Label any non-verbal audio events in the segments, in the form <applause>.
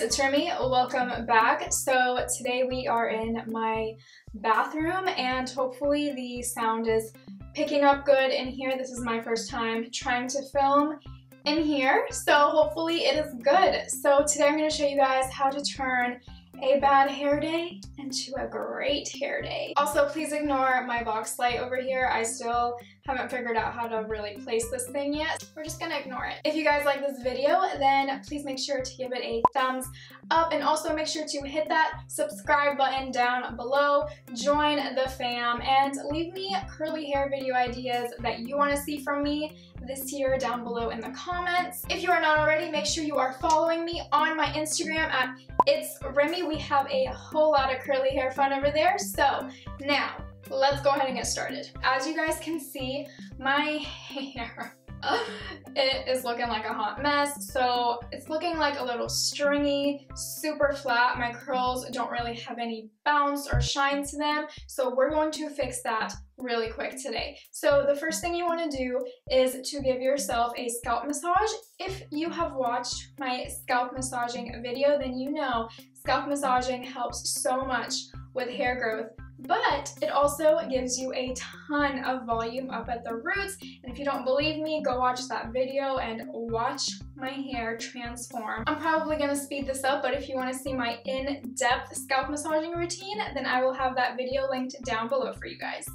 it's Rimi. Welcome back. So today we are in my bathroom and hopefully the sound is picking up good in here. This is my first time trying to film in here, so hopefully it is good. So today I'm going to show you guys how to turn a bad hair day into a great hair day. Also, please ignore my box light over here. I still haven't figured out how to really place this thing yet. We're just gonna ignore it. If you guys like this video, then please make sure to give it a thumbs up and also make sure to hit that subscribe button down below, join the fam, and leave me curly hair video ideas that you wanna see from me this year down below in the comments. If you are not already, make sure you are following me on my Instagram at It's Rimi. We have a whole lot of curly hair fun over there. So now, let's go ahead and get started. As you guys can see, my hair <laughs> it is looking like a hot mess. So it's looking like a little stringy, super flat. My curls don't really have any bounce or shine to them. So we're going to fix that really quick today. So the first thing you want to do is to give yourself a scalp massage. If you have watched my scalp massaging video, then you know scalp massaging helps so much with hair growth but it also gives you a ton of volume up at the roots. And if you don't believe me, go watch that video and watch my hair transform. I'm probably gonna speed this up, but if you wanna see my in-depth scalp massaging routine, then I will have that video linked down below for you guys.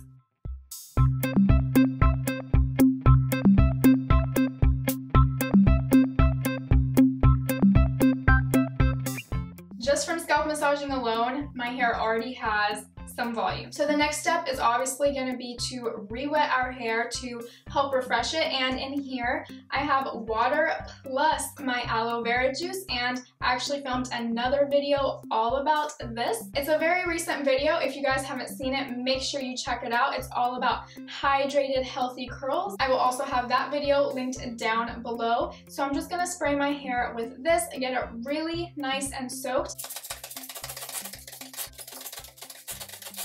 Just from scalp massaging alone, my hair already has some volume. So the next step is obviously going to be to re-wet our hair to help refresh it and in here I have water plus my aloe vera juice and I actually filmed another video all about this. It's a very recent video. If you guys haven't seen it, make sure you check it out. It's all about hydrated healthy curls. I will also have that video linked down below. So I'm just going to spray my hair with this and get it really nice and soaked.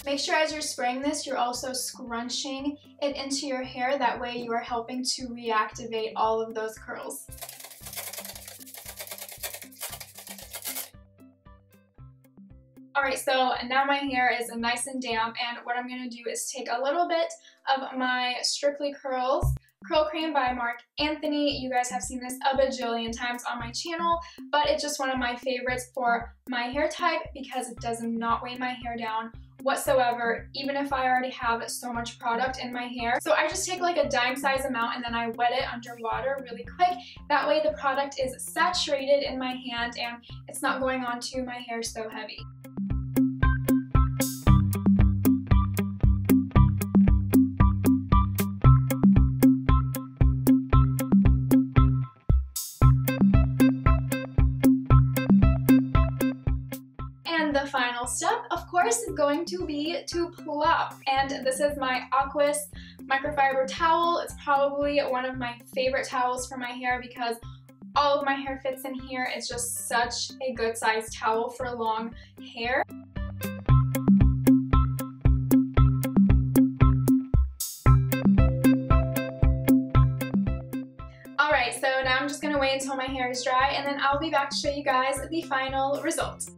Make sure as you're spraying this, you're also scrunching it into your hair. That way you are helping to reactivate all of those curls. Alright, so now my hair is nice and damp and what I'm going to do is take a little bit of my Strictly Curls Curl Cream by Marc Anthony. You guys have seen this a bajillion times on my channel, but it's just one of my favorites for my hair type because it does not weigh my hair down whatsoever, even if I already have so much product in my hair. So I just take like a dime size amount and then I wet it under water really quick. That way the product is saturated in my hand and it's not going onto my hair so heavy. Of course, is going to be to plop. And this is my Aquis microfiber towel. It's probably one of my favorite towels for my hair because all of my hair fits in here. It's just such a good size towel for long hair. Alright, so now I'm just going to wait until my hair is dry and then I'll be back to show you guys the final result.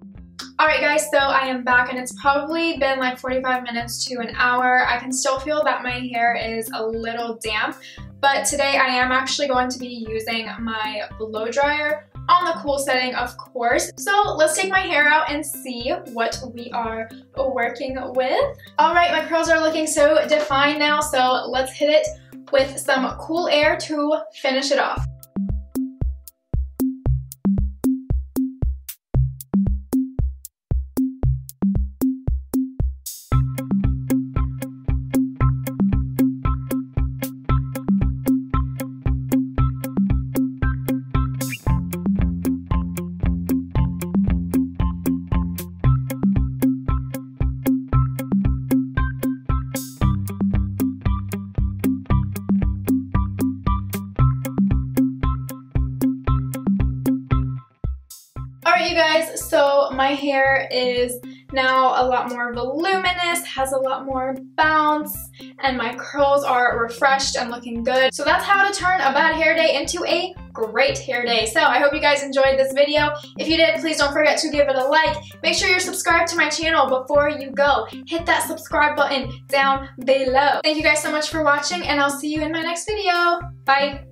Alright guys, so I am back and it's probably been like 45 minutes to an hour. I can still feel that my hair is a little damp, but today I am actually going to be using my blow dryer on the cool setting, of course. So let's take my hair out and see what we are working with. All right, my curls are looking so defined now, so let's hit it with some cool air to finish it off. Alright you guys, so my hair is now a lot more voluminous, has a lot more bounce, and my curls are refreshed and looking good. So that's how to turn a bad hair day into a great hair day. So I hope you guys enjoyed this video. If you did, please don't forget to give it a like. Make sure you're subscribed to my channel before you go. Hit that subscribe button down below. Thank you guys so much for watching and I'll see you in my next video. Bye.